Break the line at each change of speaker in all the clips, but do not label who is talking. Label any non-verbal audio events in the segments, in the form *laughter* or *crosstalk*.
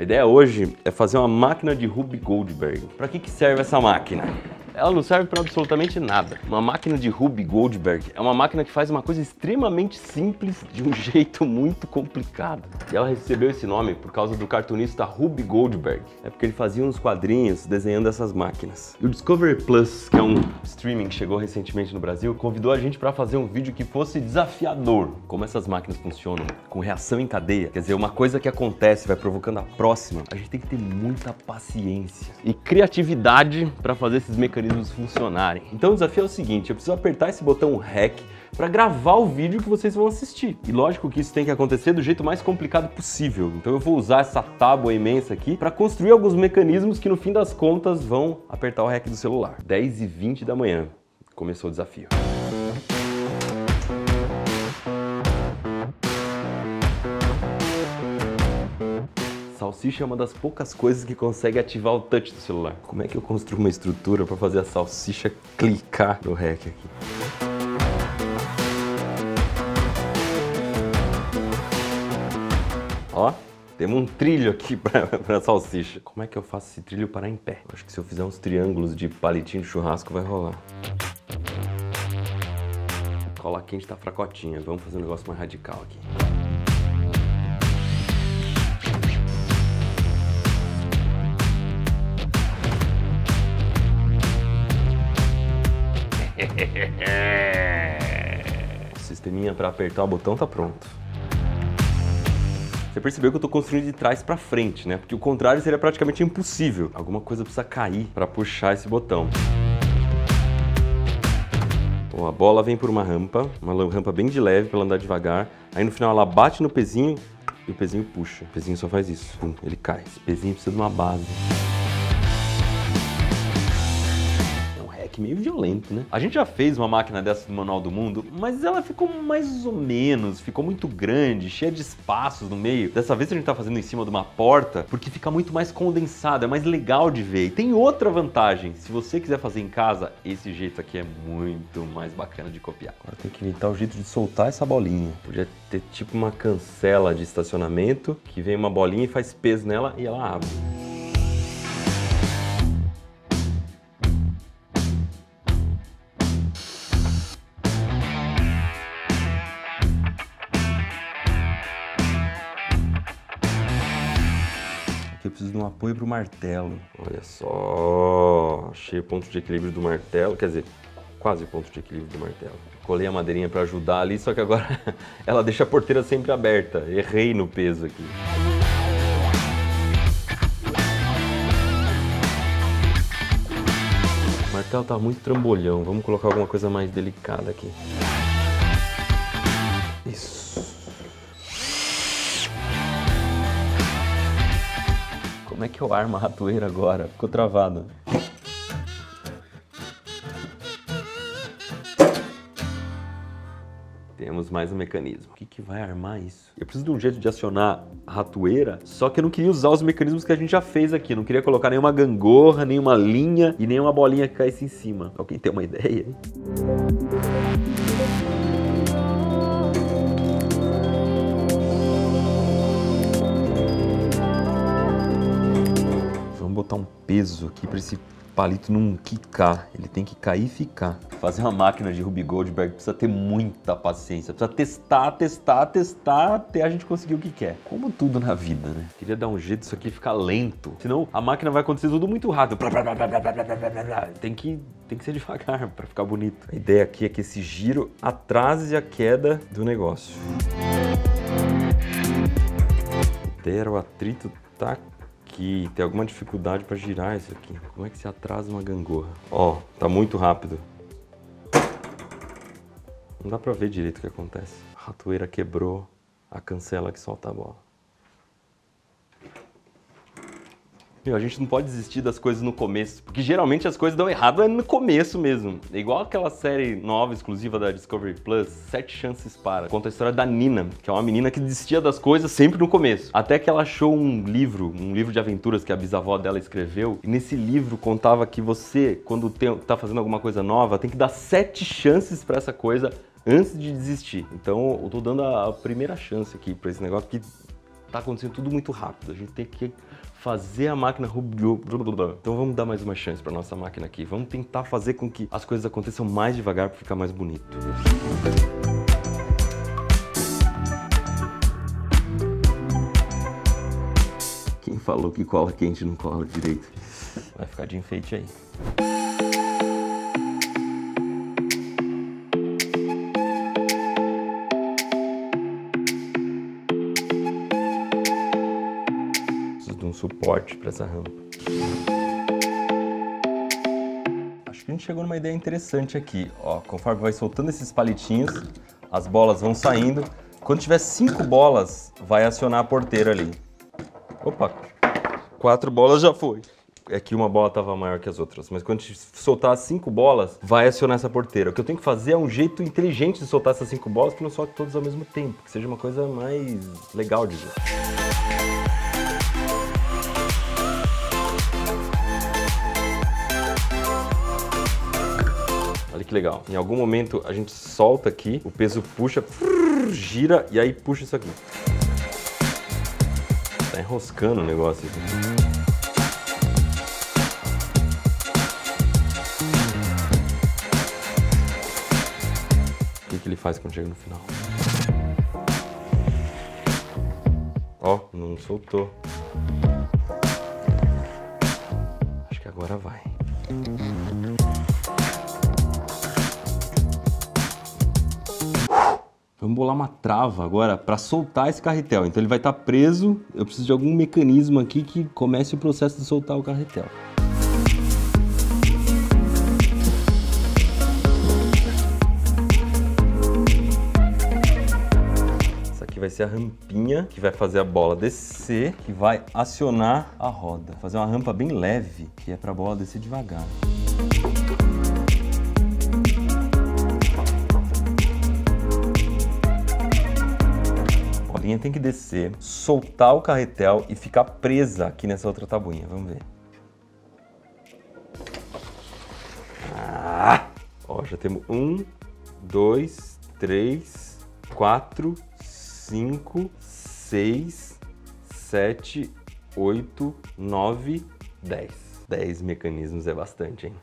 A ideia hoje é fazer uma máquina de Ruby Goldberg. Para que, que serve essa máquina? Ela não serve para absolutamente nada. Uma máquina de Ruby Goldberg é uma máquina que faz uma coisa extremamente simples de um *laughs* jeito muito complicado. E ela recebeu esse nome por causa do cartunista Ruby Goldberg. É porque ele fazia uns quadrinhos desenhando essas máquinas. E o Discovery Plus, que é um streaming que chegou recentemente no Brasil, convidou a gente para fazer um vídeo que fosse desafiador. Como essas máquinas funcionam, com reação em cadeia. Quer dizer, uma coisa que acontece vai provocando a próxima. A gente tem que ter muita paciência e criatividade para fazer esses mecanismos mecanismos funcionarem. Então o desafio é o seguinte, eu preciso apertar esse botão REC para gravar o vídeo que vocês vão assistir. E lógico que isso tem que acontecer do jeito mais complicado possível. Então eu vou usar essa tábua imensa aqui para construir alguns mecanismos que no fim das contas vão apertar o REC do celular. 10 e 20 da manhã. Começou o desafio. Salsicha é uma das poucas coisas que consegue ativar o touch do celular. Como é que eu construo uma estrutura para fazer a salsicha clicar no REC aqui? Ó, temos um trilho aqui *laughs* para salsicha. Como é que eu faço esse trilho parar em pé? Acho que se eu fizer uns triângulos de palitinho de churrasco vai rolar. Cola quente tá fracotinha. Vamos fazer um negócio mais radical aqui. *laughs* o sisteminha para apertar o botão tá pronto. Você percebeu que eu estou construindo de trás para frente, né? Porque o contrário seria praticamente impossível. Alguma coisa precisa cair para puxar esse botão. Bom, a bola vem por uma rampa, uma rampa bem de leve para ela andar devagar. Aí no final ela bate no pezinho e o pezinho puxa. O pezinho só faz isso, Pum, ele cai. Esse pezinho precisa de uma base. Meio violento, né? A gente já fez uma máquina dessa no Manual do Mundo, mas ela ficou mais ou menos, ficou muito grande, cheia de espaços no meio. Dessa vez a gente tá fazendo em cima de uma porta, porque fica muito mais condensado, é mais legal de ver. E tem outra vantagem, se você quiser fazer em casa, esse jeito aqui é muito mais bacana de copiar. Agora tem que inventar o jeito de soltar essa bolinha. Podia ter tipo uma cancela de estacionamento, que vem uma bolinha e faz peso nela e ela abre. Preciso de um apoio para o martelo. Olha só, achei o ponto de equilíbrio do martelo, quer dizer, quase ponto de equilíbrio do martelo. Colei a madeirinha para ajudar ali, só que agora *laughs* ela deixa a porteira sempre aberta. Errei no peso aqui. O martelo tá muito trambolhão, vamos colocar alguma coisa mais delicada aqui. Como é que eu armo a ratoeira agora? Ficou travado. Temos mais um mecanismo. O que, que vai armar isso? Eu preciso de um jeito de acionar a ratoeira, só que eu não queria usar os mecanismos que a gente já fez aqui. Não queria colocar nenhuma gangorra, nenhuma linha e nenhuma bolinha que caísse em cima. Alguém tem uma ideia aí? Peso aqui para esse palito não quicar, ele tem que cair e ficar. Fazer uma máquina de Ruby Goldberg precisa ter muita paciência, precisa testar, testar, testar até a gente conseguir o que quer. Como tudo na vida, né? Queria dar um jeito disso aqui ficar lento, senão a máquina vai acontecer tudo muito rápido. Tem que, tem que ser devagar para ficar bonito. A ideia aqui é que esse giro atrase a queda do negócio. Der o atrito tá aqui, tem alguma dificuldade para girar isso aqui. Como é que se atrasa uma gangorra? Ó, tá muito rápido. Não dá pra ver direito o que acontece. A ratoeira quebrou a cancela que solta a bola. Meu, a gente não pode desistir das coisas no começo, porque geralmente as coisas dão errado é no começo mesmo. É igual aquela série nova, exclusiva da Discovery Plus, Sete Chances Para. Conta a história da Nina, que é uma menina que desistia das coisas sempre no começo. Até que ela achou um livro, um livro de aventuras que a bisavó dela escreveu, e nesse livro contava que você, quando tem, tá fazendo alguma coisa nova, tem que dar sete chances para essa coisa antes de desistir. Então eu tô dando a primeira chance aqui para esse negócio que tá acontecendo tudo muito rápido. A gente tem que fazer a máquina Então vamos dar mais uma chance para nossa máquina aqui. Vamos tentar fazer com que as coisas aconteçam mais devagar para ficar mais bonito. Quem falou que cola quente não cola direito? Vai ficar de enfeite aí. Suporte para essa rampa. Acho que a gente chegou numa ideia interessante aqui. Ó, conforme vai soltando esses palitinhos, as bolas vão saindo. Quando tiver cinco bolas, vai acionar a porteira ali. Opa, quatro bolas já foi. É que uma bola estava maior que as outras, mas quando soltar as cinco bolas, vai acionar essa porteira. O que eu tenho que fazer é um jeito inteligente de soltar essas cinco bolas que não solte todas ao mesmo tempo, que seja uma coisa mais legal de ver. Que legal. Em algum momento a gente solta aqui, o peso puxa, gira e aí puxa isso aqui. Tá enroscando o negócio aqui. Que ele faz quando chega no final? Ó, não soltou. Acho que agora vai. Vamos bolar uma trava agora para soltar esse carretel. Então ele vai estar tá preso. Eu preciso de algum mecanismo aqui que comece o processo de soltar o carretel. Vai ser a rampinha que vai fazer a bola descer, que vai acionar a roda. Fazer uma rampa bem leve, que é para a bola descer devagar. Tabuinha tem que descer, soltar o carretel e ficar presa aqui nessa outra tabuinha. Vamos ver. Ah! Ó, já temos um, dois, três, quatro, cinco, seis, sete, oito, nove, dez. Dez mecanismos é bastante, hein?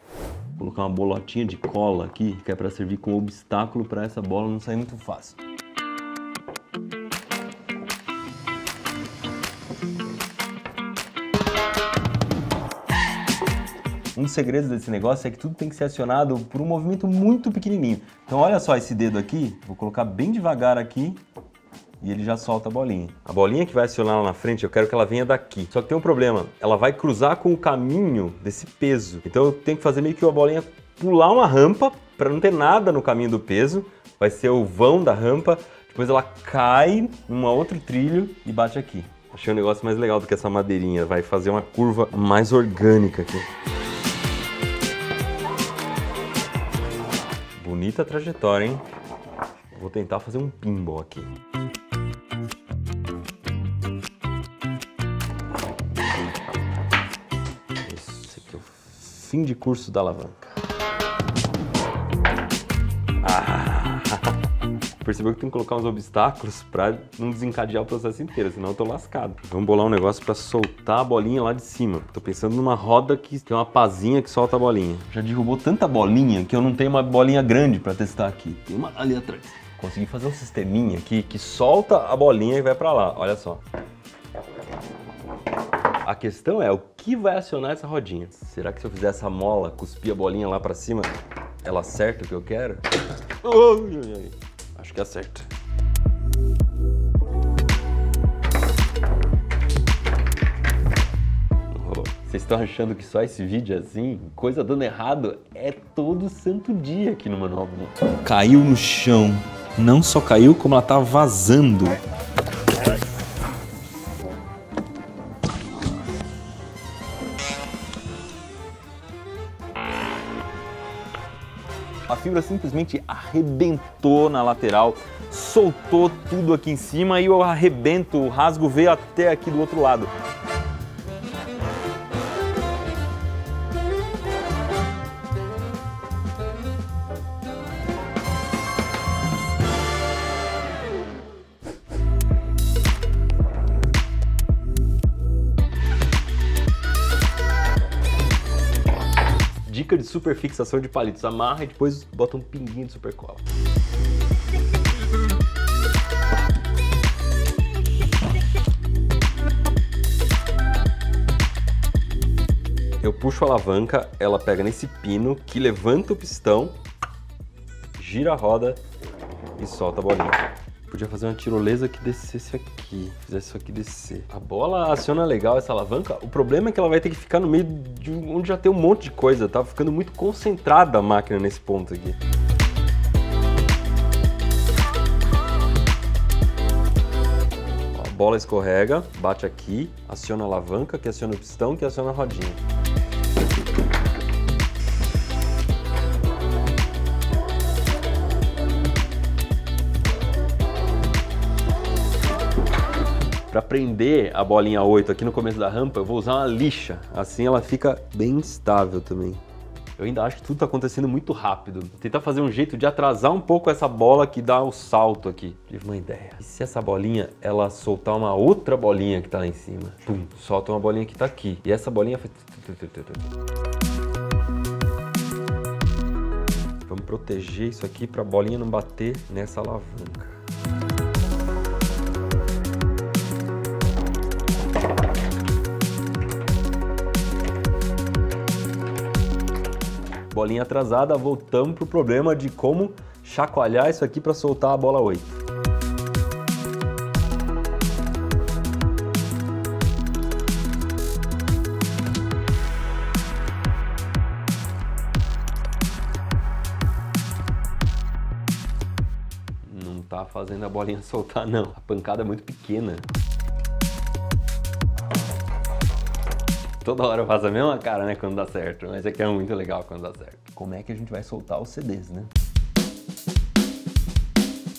Vou colocar uma bolotinha de cola aqui, que é para servir como obstáculo para essa bola não sair muito fácil. Dos segredos desse negócio é que tudo tem que ser acionado por um movimento muito pequenininho. Então olha só esse dedo aqui, vou colocar bem devagar aqui e ele já solta a bolinha. A bolinha que vai acionar lá na frente, eu quero que ela venha daqui. Só que tem um problema, ela vai cruzar com o caminho desse peso. Então eu tenho que fazer meio que a bolinha pular uma rampa para não ter nada no caminho do peso. Vai ser o vão da rampa, depois ela cai num outro trilho e bate aqui. Achei um negócio mais legal do que essa madeirinha, vai fazer uma curva mais orgânica aqui. Bonita trajetória, hein? Vou tentar fazer um pinball aqui. Esse aqui é o fim de curso da alavanca. Percebeu que tem que colocar uns obstáculos para não desencadear o processo inteiro, senão eu tô lascado. Vamos bolar um negócio para soltar a bolinha lá de cima. Tô pensando numa roda que tem uma pazinha que solta a bolinha. Já derrubou tanta bolinha que eu não tenho uma bolinha grande para testar aqui. Tem uma ali atrás. Consegui fazer um sisteminha aqui que solta a bolinha e vai para lá. Olha só. A questão é o que vai acionar essa rodinha. Será que se eu fizer essa mola, cuspir a bolinha lá para cima, ela acerta o que eu quero? Acho que acerta. Vocês estão achando que só esse vídeo é assim? Coisa dando errado é todo santo dia aqui no Manobro. Caiu no chão. Não só caiu, como ela tá vazando. Fibra simplesmente arrebentou na lateral, soltou tudo aqui em cima e o arrebento, o rasgo veio até aqui do outro lado. Super fixação de palitos. Amarra e depois bota um pinguinho de super cola. Eu puxo a alavanca, ela pega nesse pino que levanta o pistão, gira a roda e solta a bolinha. Podia fazer uma tirolesa que descesse aqui, fizesse isso aqui descer. A bola aciona legal essa alavanca, o problema é que ela vai ter que ficar no meio de onde já tem um monte de coisa, tá ficando muito concentrada a máquina nesse ponto aqui. A bola escorrega, bate aqui, aciona a alavanca, que aciona o pistão, que aciona a rodinha. Prender a bolinha 8 aqui no começo da rampa, eu vou usar uma lixa. Assim ela fica bem estável também. Eu ainda acho que tudo está acontecendo muito rápido. Vou tentar fazer um jeito de atrasar um pouco essa bola que dá o salto aqui. Tive uma ideia. E se essa bolinha, ela soltar uma outra bolinha que está lá em cima? Pum, solta uma bolinha que está aqui. E essa bolinha. Vamos proteger isso aqui para a bolinha não bater nessa alavanca. Bolinha atrasada, voltamos pro problema de como chacoalhar isso aqui para soltar a bola 8. Não tá fazendo a bolinha *laughs* soltar não, a pancada é muito pequena. Toda hora eu faço a mesma cara, né, quando dá certo. Mas aqui é muito legal quando dá certo. Como é que a gente vai soltar os CDs, né?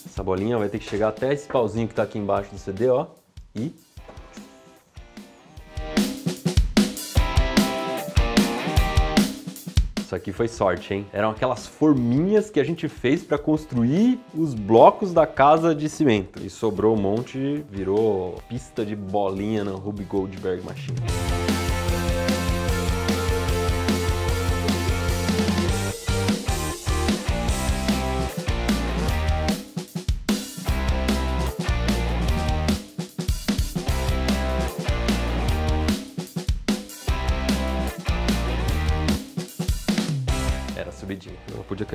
Essa bolinha vai ter que chegar até esse pauzinho que tá aqui embaixo do CD, ó. E... Isso aqui foi sorte, hein? Eram aquelas forminhas que a gente fez para construir os blocos da casa de cimento. E sobrou um monte, virou pista de bolinha na Ruby Goldberg Machine.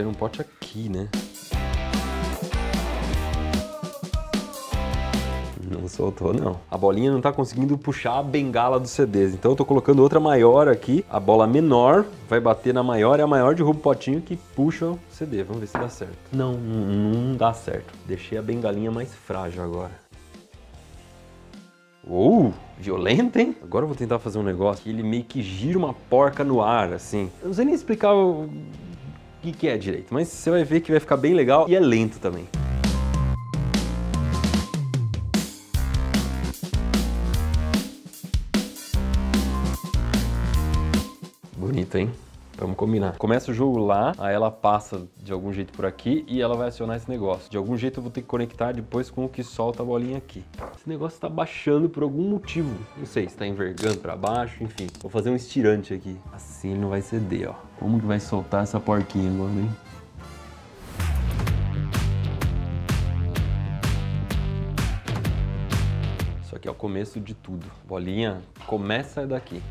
Cair num pote aqui, né? Não soltou, não. A bolinha não tá conseguindo puxar a bengala dos CDs. Então eu tô colocando outra maior aqui. A bola menor vai bater na maior e a maior derruba o potinho que puxa o CD. Vamos ver se dá certo. Não, não dá certo. Deixei a bengalinha mais frágil agora. Uou, violento, hein? Agora eu vou tentar fazer um negócio que ele meio que gira uma porca no ar, assim. Eu não sei nem explicar o que, que é direito, mas você vai ver que vai ficar bem legal e é lento também. Bonito, hein? Vamos combinar. Começa o jogo lá, aí ela passa de algum jeito por aqui e ela vai acionar esse negócio. De algum jeito eu vou ter que conectar depois com o que solta a bolinha aqui. Esse negócio tá baixando por algum motivo. Não sei, se tá envergando para baixo, enfim. Vou fazer um estirante aqui. Assim ele não vai ceder, ó. Como que vai soltar essa porquinha agora, hein? Isso aqui é o começo de tudo. Bolinha começa daqui.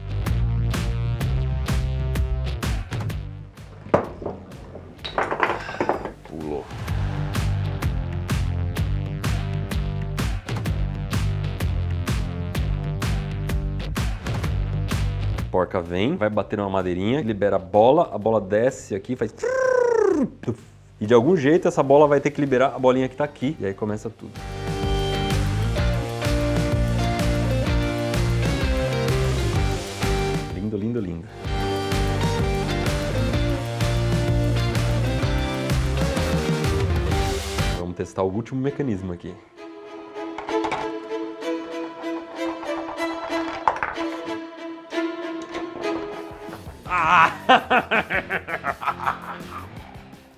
Porca vem, vai bater numa madeirinha, libera a bola, a bola desce aqui, faz... E de algum jeito essa bola vai ter que liberar a bolinha que tá aqui, e aí começa tudo. Lindo, lindo, lindo. Vamos testar o último mecanismo aqui.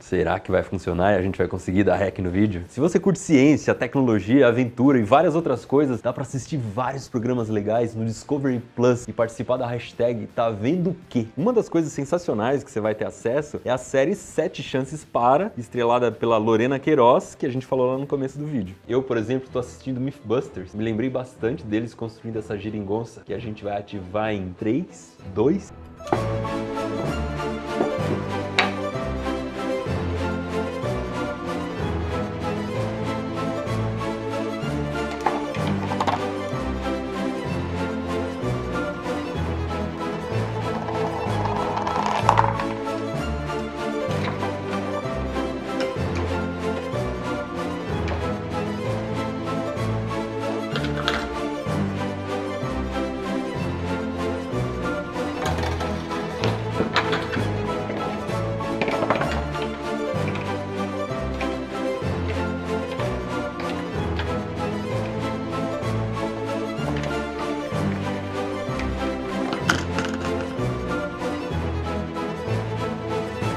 Será que vai funcionar e a gente vai conseguir dar hack no vídeo? Se você curte ciência, tecnologia, aventura e várias outras coisas, dá para assistir vários programas legais no Discovery Plus e participar da hashtag Tá Vendo o Quê? Uma das coisas sensacionais que você vai ter acesso é a série Sete Chances Para, estrelada pela Lorena Queiroz, que a gente falou lá no começo do vídeo. Eu, por exemplo, estou assistindo Mythbusters. Me lembrei bastante deles construindo essa geringonça que a gente vai ativar em 3, 2...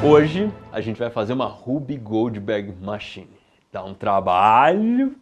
Hoje a gente vai fazer uma Ruby Goldberg Machine. Dá um trabalho,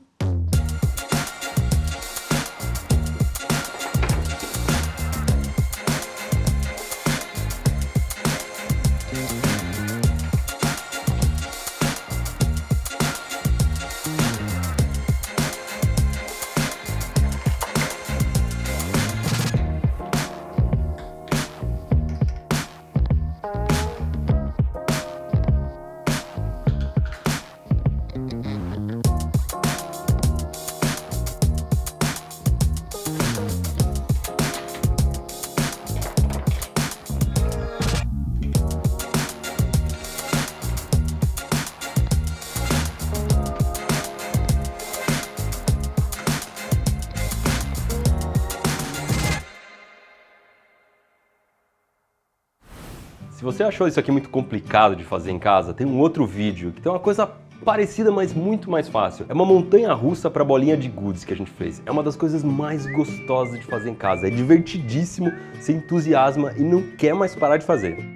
você achou isso aqui muito complicado de fazer em casa, tem um outro vídeo que tem uma coisa parecida, mas muito mais fácil. É uma montanha russa para bolinha de goods que a gente fez. É uma das coisas mais gostosas de fazer em casa. É divertidíssimo, se entusiasma e não quer mais parar de fazer.